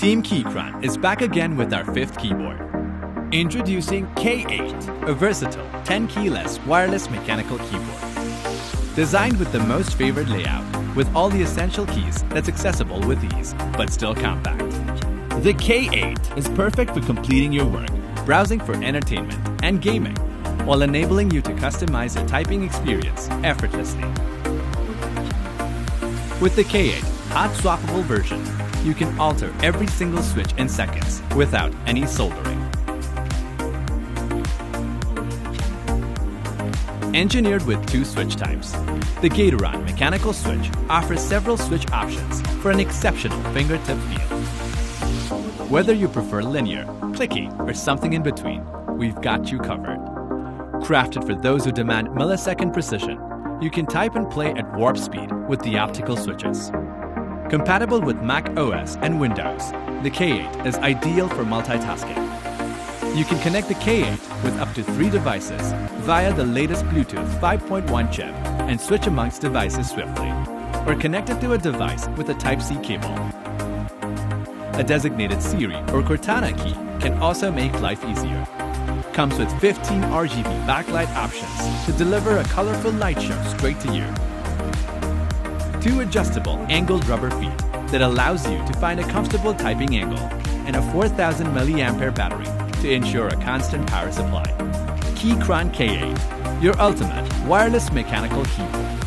Team Keychron is back again with our fifth keyboard. Introducing K8, a versatile tenkeyless wireless mechanical keyboard. Designed with the most favored layout, with all the essential keys that's accessible with ease, but still compact. The K8 is perfect for completing your work, browsing for entertainment, and gaming, while enabling you to customize your typing experience effortlessly. With the K8 hot swappable version, you can alter every single switch in seconds without any soldering. Engineered with two switch types, the Gateron mechanical switch offers several switch options for an exceptional fingertip feel. Whether you prefer linear, clicky, or something in between, we've got you covered. Crafted for those who demand millisecond precision, you can type and play at warp speed with the optical switches. Compatible with Mac OS and Windows, the K8 is ideal for multitasking. You can connect the K8 with up to three devices via the latest Bluetooth 5.1 chip and switch amongst devices swiftly, or connect it to a device with a Type-C cable. A designated Siri or Cortana key can also make life easier. Comes with 15 RGB backlight options to deliver a colorful light show straight to you. Two adjustable angled rubber feet that allows you to find a comfortable typing angle and a 4000 mAh battery to ensure a constant power supply. Keychron K8, your ultimate wireless mechanical keyboard.